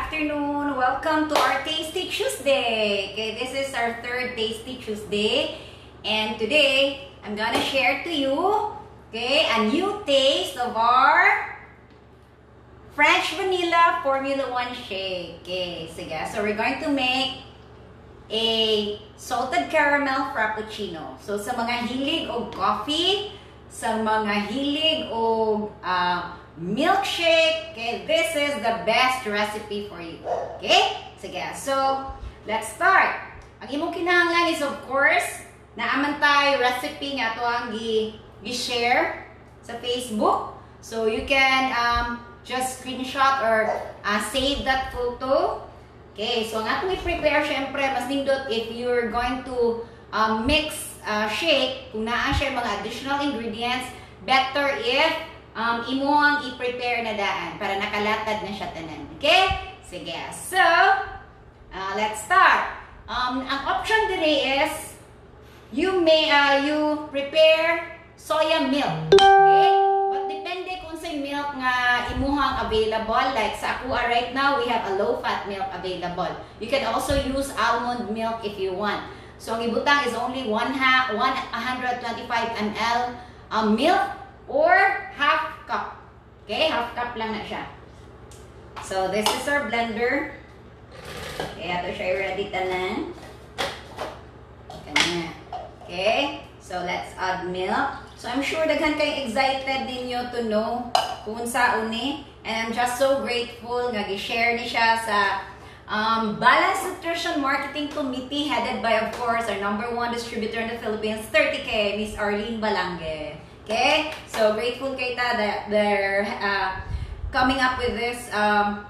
afternoon. Welcome to our Tasty Tuesday. Okay, this is our third Tasty Tuesday. And today, I'm gonna share to you, okay, a new taste of our French Vanilla Formula 1 Shake. Okay, sige. So, we're going to make a salted caramel frappuccino. So, sa mga hilig o coffee, sa mga hilig o uh, milkshake. Okay, this is the best recipe for you. Okay? Sige, so, let's start. Ang imong kinahanglan is of course, naaman tayo recipe nga to ang gi-share sa Facebook. So, you can um, just screenshot or uh, save that photo. Okay, so ang atong i-prepare, syempre, mas nindot if you're going to um, mix uh, shake, kung naa siya mga additional ingredients, better if um, imo ang i-prepare na daan para nakalatad na siya tanan. Okay? Sige. So, uh, let's start. Um, ang option dire is you may uh, you prepare soya milk. Okay? But depende kung sa milk nga imuhang available. Like sa ako right now, we have a low-fat milk available. You can also use almond milk if you want. So, ang ibutang is only 1 ha 125 ml um, milk or half cup. Okay, half cup lang na siya. So, this is our blender. Okay, ito siya ready tanan. Kanya. Okay, so let's add milk. So, I'm sure daghan kayo excited ninyo to know kung sa uni. And I'm just so grateful nga gi-share ni siya sa um, Balanced Nutrition Marketing Committee headed by, of course, our number one distributor in the Philippines, 30K, Miss Arlene Balange. Okay? So, grateful kay ta that they're uh, coming up with this um,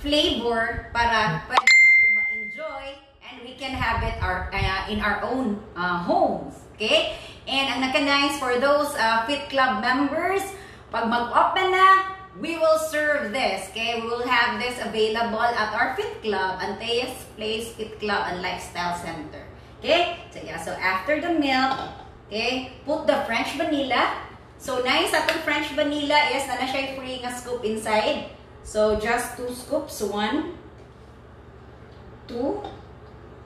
flavor para pwede natin ma-enjoy and we can have it our, uh, in our own uh, homes. Okay? And ang naka-nice for those uh, Fit Club members, pag mag-open na, we will serve this. Okay? We will have this available at our Fit Club, Anteas Place Fit Club and Lifestyle Center. Okay? So, yeah. So, after the milk, Okay? Put the French vanilla. So, nice atong French vanilla is na na siya free nga scoop inside. So, just two scoops. One, two.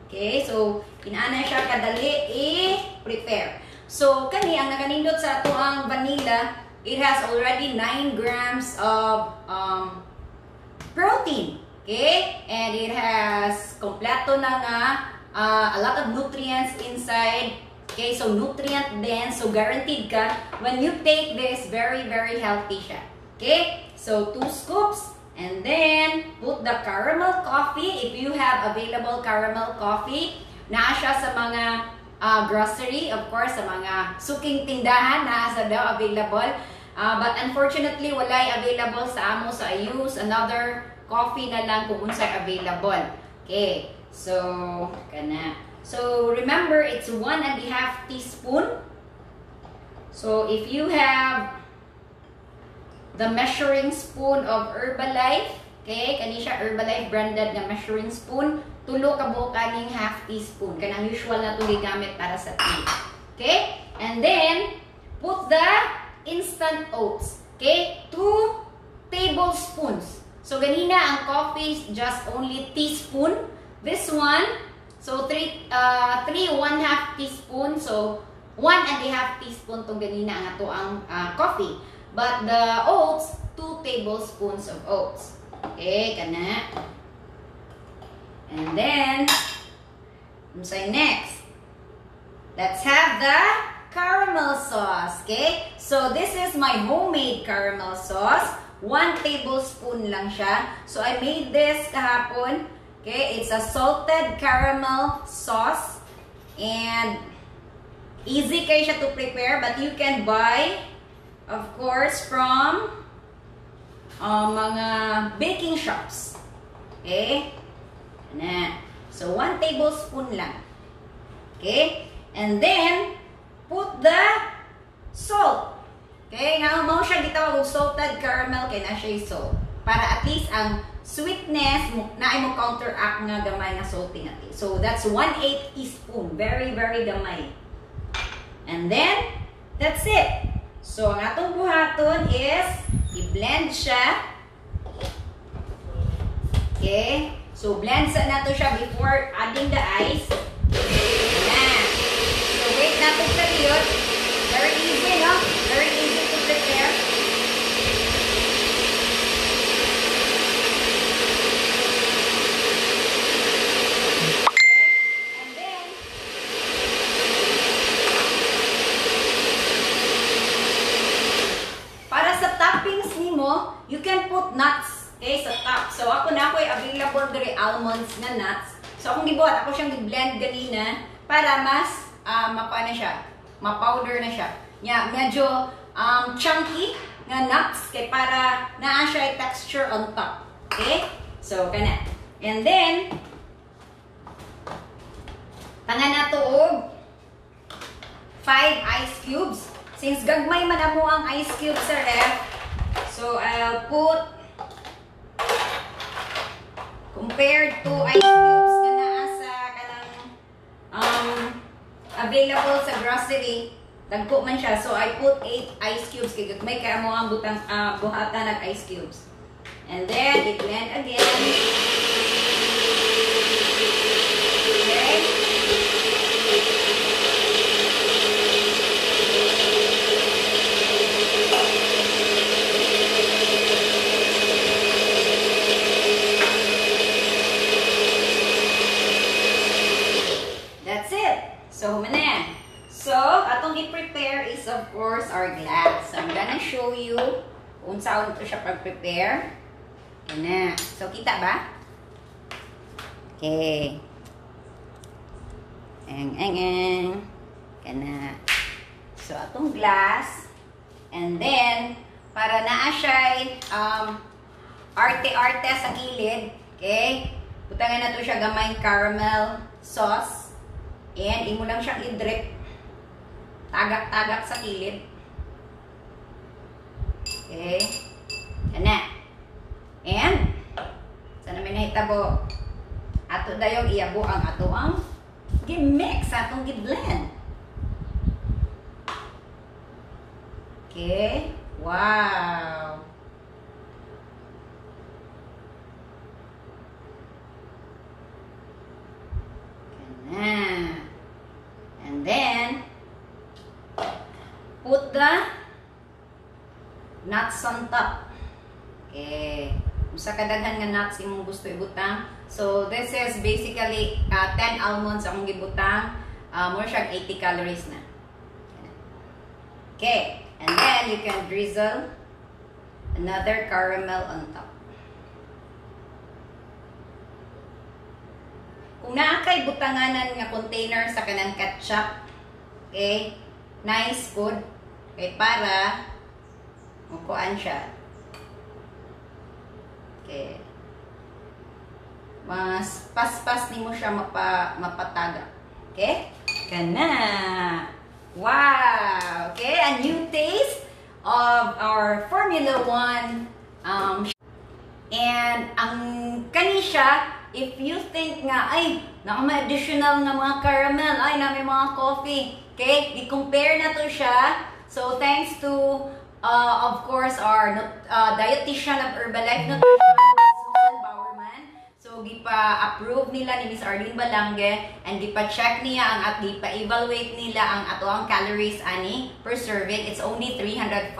Okay? So, inaana siya kadali i-prepare. So, kani, ang nakanindot sa ato ang vanilla, it has already 9 grams of um, protein. Okay? And it has kompleto na nga uh, a lot of nutrients inside Okay, so nutrient dense, so guaranteed ka, when you take this, very, very healthy siya. Okay, so two scoops, and then put the caramel coffee, if you have available caramel coffee, naa siya sa mga uh, grocery, of course, sa mga suking tindahan, naa sa daw available. Uh, but unfortunately, walay available sa amo sa use another coffee na lang kung unsay available. Okay, so, kana. So remember, it's one and a half teaspoon. So if you have the measuring spoon of Herbalife, okay, kani siya Herbalife branded na measuring spoon, tulo ka kaning half teaspoon. Kanang usual na ito gamit para sa tea. Okay? And then, put the instant oats. Okay? Two tablespoons. So, ganina ang coffee just only teaspoon. This one, So, 3, uh, 3 1 half teaspoon. So, 1 and a half teaspoon itong ganina ang ato ang uh, coffee. But the oats, 2 tablespoons of oats. Okay, kana. And then, say next. Let's have the caramel sauce. Okay? So, this is my homemade caramel sauce. 1 tablespoon lang siya. So, I made this kahapon. Okay, it's a salted caramel sauce and easy kayo siya to prepare but you can buy of course from uh, mga baking shops. Okay? Na. So, 1 tablespoon lang. Okay? And then, put the salt. Okay? Nga mo siya gitawag salted caramel kay na siya salt. Para at least ang sweetness na ay mo counteract nga gamay nga salty natin. So that's 1/8 teaspoon. Very very gamay. And then that's it. So ang atong buhaton is i-blend siya. Okay? So, blend sa nato siya before adding the ice. Na. So, wait nato sa liyot. Very easy, no? Very easy to prepare. Okay? And then, Para sa toppings nimo, you can put nuts okay, sa top. So ako na ako'y available diri almonds na nuts. So akong gibuhat, gi-blend ganina para mas uh, mapa na siya, ma-powder na siya. Nya, medyo um, chunky nga nuts kay para naa siya texture on top. Okay? So kana. And then tangan na to og 5 ice cubes. Since gagmay man amo ang ice cubes sa ref, so I'll put compared to ice cubes available sa grocery, dagko man siya. So I put 8 ice cubes kay gagmay kay amo ang butang uh, buhatan ng ice cubes. And then i-blend again. Okay? That's it. So, humana yan. So, atong i-prepare is of course our glass. I'm gonna show you saan ito siya pag-prepare. Yan na. So, kita ba? Okay. Eng, eng, eng. Kana. So, atong glass. And then, para naa siya um, arte-arte sa kilid. Okay? Butangan na to siya gamay caramel sauce. And imo lang siyang i-drip. Tagak-tagak sa kilid. Okay. Yan na. And, sa namin nahitabo, ato dayong iabo ang ato ang gimix, atong gi-blend. Okay. Wow. Kana. And then, put the nuts on top. Okay. Sa kadaghan nga nuts imong gusto ibutang. So, this is basically uh, 10 almonds akong gibutang. Uh, more siya 80 calories na. Okay. And then, you can drizzle another caramel on top. Kung naa butanganan nga container sa kanang ketchup, okay, nice good. Okay, para mukuan siya. Okay. Mas paspas ni mo siya mapa, mapataga. Okay? Kana. Wow! Okay, a new taste of our Formula 1 um, and ang kani if you think nga, ay, na may additional nga mga caramel, ay, na may mga coffee, okay, i-compare na to siya. So, thanks to, uh, of course, our uh, dietitian of Herbalife Nutrition, Susan Bowerman. So, gipa-approve nila ni Miss Arlene Balange and gipa-check niya ang at gipa-evaluate nila ang ato ang calories ani per serving. It's only 305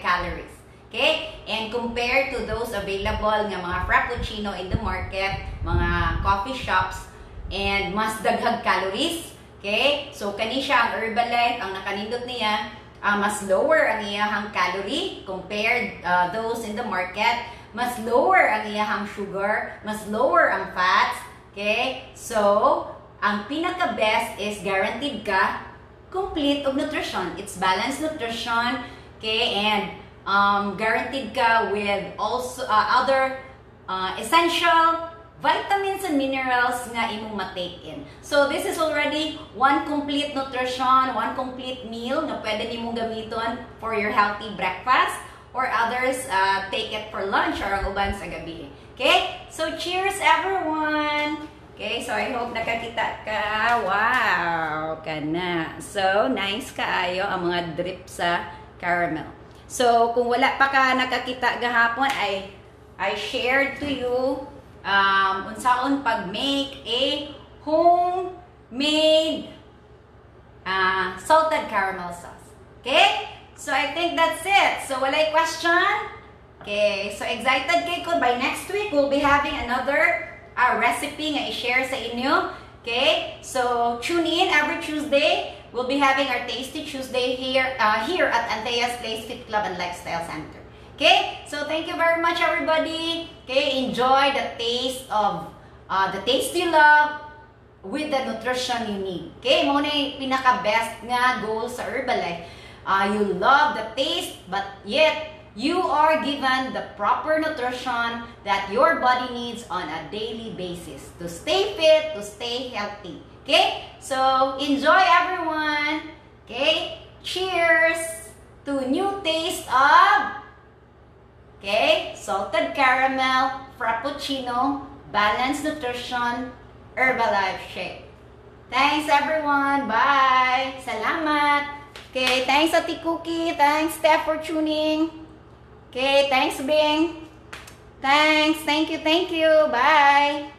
calories. Okay? And compared to those available nga mga frappuccino in the market, mga coffee shops, and mas daghag calories. Okay? So, kani siya ang Herbalife, ang nakanindot niya, uh, mas lower ang iyahang calorie compared uh, those in the market. Mas lower ang iyahang sugar, mas lower ang fats. Okay? So, ang pinaka-best is guaranteed ka complete of nutrition. It's balanced nutrition. Okay? And um, guaranteed ka with also uh, other uh, essential vitamins and minerals nga imong ma-take in. So this is already one complete nutrition, one complete meal na pwede nimong gamiton for your healthy breakfast or others uh, take it for lunch or ang uban sa gabi. Okay? So cheers everyone! Okay, so I hope nakakita ka. Wow! Kana. So, nice kaayo ang mga drip sa caramel. So, kung wala pa ka nakakita gahapon, I, I shared to you um, unsaon pag-make a homemade uh, salted caramel sauce. Okay? So I think that's it. So walay question? Okay, so excited kay ko by next week we'll be having another uh, recipe nga i-share sa inyo. Okay? So tune in every Tuesday. We'll be having our Tasty Tuesday here uh, here at Antea's Place Fit Club and Lifestyle Center. Okay? So thank you very much everybody. Okay, enjoy the taste of uh, the taste you love with the nutrition you need. Okay? Mo na yung pinaka-best nga goal sa Herbalife. Uh, you love the taste but yet you are given the proper nutrition that your body needs on a daily basis to stay fit, to stay healthy. Okay? So, enjoy everyone. Okay? Cheers to new taste of Okay? Salted caramel, frappuccino, balanced nutrition, Herbalife shake. Thanks everyone. Bye. Salamat. Okay, thanks Ati Cookie. Thanks Steph for tuning. Okay, thanks Bing. Thanks. Thank you, thank you. Bye.